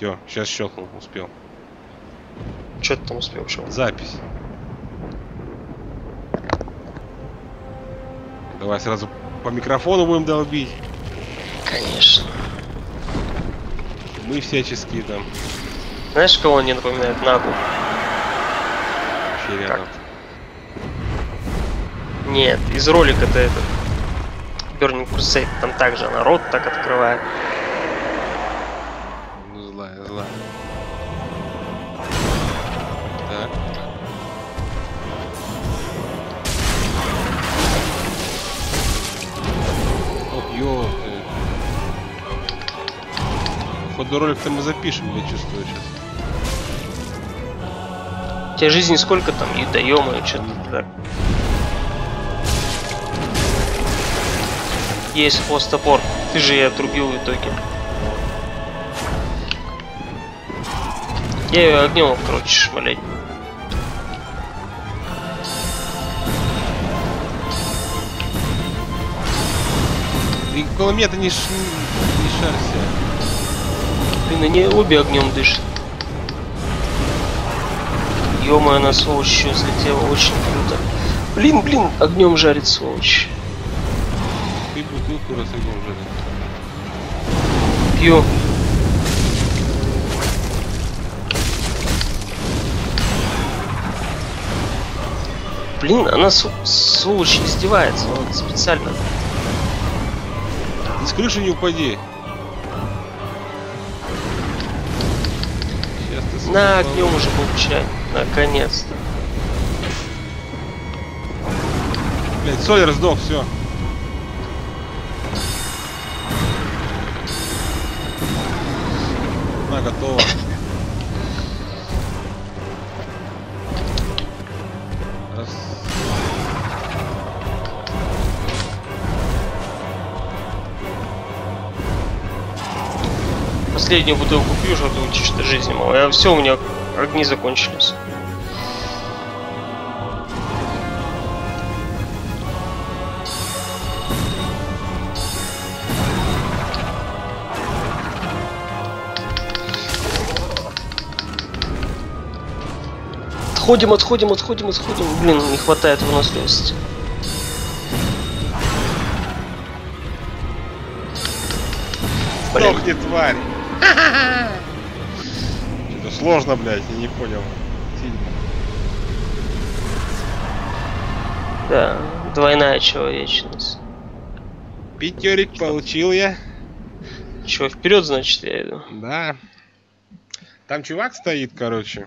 Все, сейчас щелкнул, успел. Что ты там успел? Чё? Запись. Давай сразу по микрофону будем долбить. Конечно. Мы всяческие там Знаешь, кого он не напоминает? Нагу. вообще рядом. Нет, из ролика-то этот. Burning Crusade. Там также она рот так открывает. Так. Оп, ёпты. Походу ролик-то мы запишем, я чувствую сейчас. У тебя жизни сколько там? И даем, и что-то так. Есть хвостопор. Ты же ее отрубил в итоге. Я ее огнем, короче, шмалять. И около ты не, ш... не шарься. Блин, они обе огнем дышат. Ё-моё, она сволочь еще взлетела, очень круто. Блин, блин, огнем жарит сволочь. Ты бутылку раз огнем уже. Пью. Блин, она св- сволочь издевается, вот специально. Ты с крыши не упади. Сейчас ты На огнем уже получай. Наконец-то. Блять, Солер сдох, все. На, готово. Раз. Последнюю бутылку пью, что ты учишь, что жизни мало. Я все, у меня огни закончились. Отходим, отходим, отходим, отходим. Блин, не хватает выносливости. Сдохни, тварь! Что-то сложно, блядь, я не понял. Сильно. Да, двойная человечность. Пятерик получил я. Че, вперед, значит, я иду. Да. Там чувак стоит, короче.